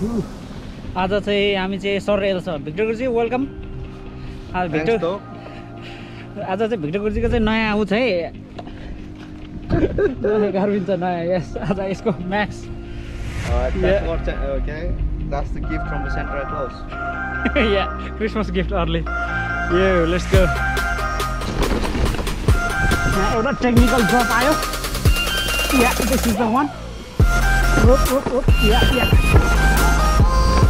आज चाहिँ हामी चाहिँ सर एल्स भिक्टर गुरुजी वेलकम आज भिक्टर. आज चाहिँ भिक्टर गुरुजीको चाहिँ नयाँ आउँछ है। गार्बिन छ नयाँ यस आज यसको Max Claus. Yeah Christmas gift early यो लेट्स गो एउटा टेक्निकल ड्रप आयो। Yeah this is the one yeah yeah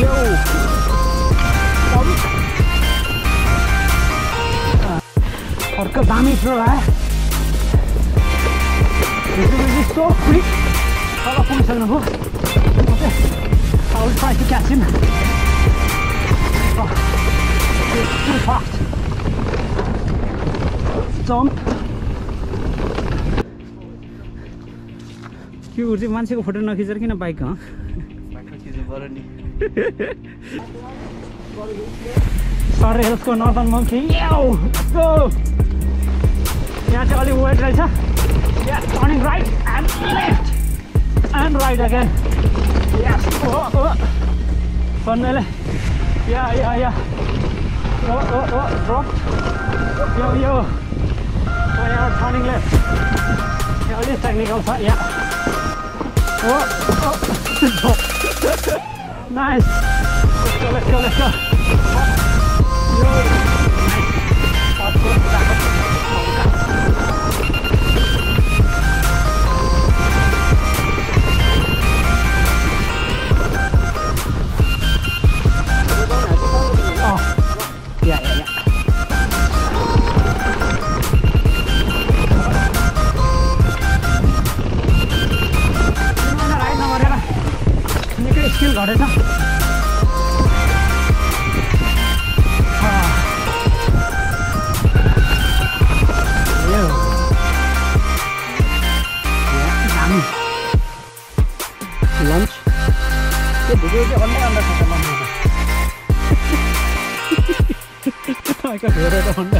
यो अर्को दामी थियो सो क्विक तल him. Oh, it's too fast. Jump. के चाहिँ मान्छेको फोटो नखिचेर किन बाइक हँ सर हेल्सको नर्दन मङ्की गो यहाँ चाहिँ अलिक वेट रहेछ यहाँ turning right and left and right again Yes. Oh, oh. Funnel. Yeah, yeah, yeah. Oh, oh, oh. Drop. Yo, yo. Oh, yeah, turning left. Yeah, this technical side. Nice. Let's go, let's go, let's go. निकै skill घटेछ अँ। यो। या, दामी lunch त्यो video चाहिँ अन्डै अन्डा छ त लन्चमा त तपाईँको फेभरेट अन्डा